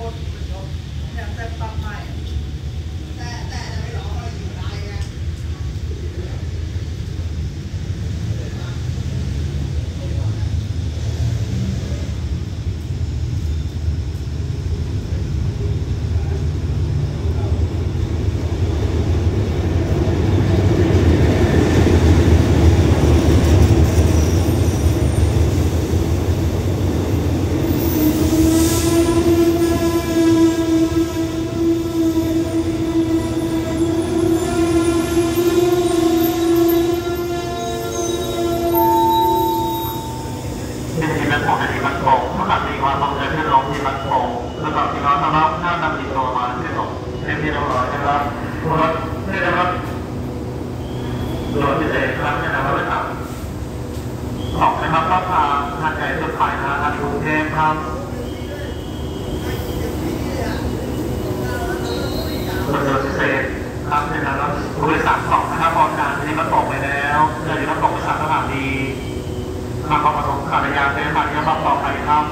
คนยกเนี่ยแต่ปรับใหม่แต่แต่จะไม่ร้องอะไรอยู่ได้ไง เป็นที่มันของที่มันโป่งเมื่อ ก่อนมีความบังเอิญที่ลงที่มันโป่งแล้วก็ที่เราทำแล้วน่านำติดตัวมาที่ตกเต็มที่เราร้อยนะครับรถนี่นะครับรถพิเศษครับเนี่ยนะครับไปทำออกนะครับรอบทางทางไกลสุดท้ายนะครับกรุงเทพครับรถพิเศษครับเนี่ยนะครับบริษัทสองนะครับพอการที่มันตกไปแล้วเดี๋ยวมันตกไปสามสถานีมาขอประสงค์ขออนุญาเป็นผ่านยังบอกต่อไปครับ